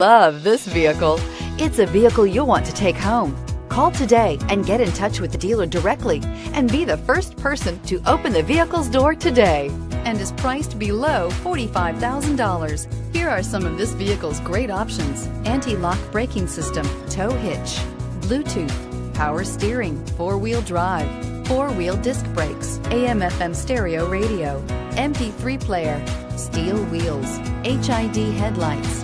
Love this vehicle. It's a vehicle you'll want to take home. Call today and get in touch with the dealer directly and be the first person to open the vehicle's door today and is priced below $45,000. Here are some of this vehicle's great options. Anti-lock braking system, tow hitch, Bluetooth, power steering, four-wheel drive, four-wheel disc brakes, AM FM stereo radio, MP3 player, steel wheels, HID headlights.